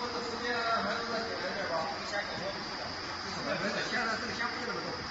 这个时间还是再简单点吧，我们先讲到这，现在这个先不那么动。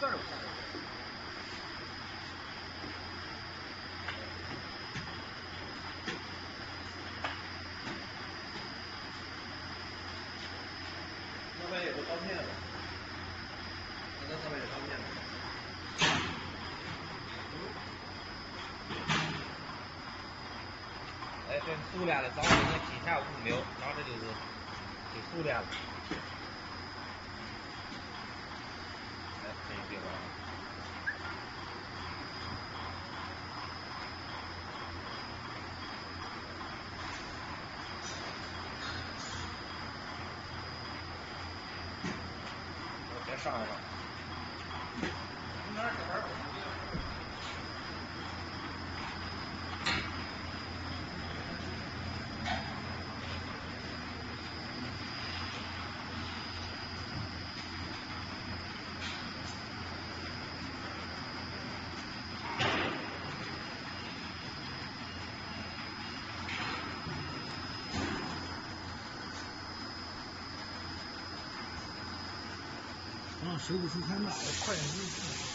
这儿有个刀片有刀片哎这苏联的咱们那几下五秒咱这就是苏联的。上来吧。你拿着小牌儿。啊，水舞出圈了，快点。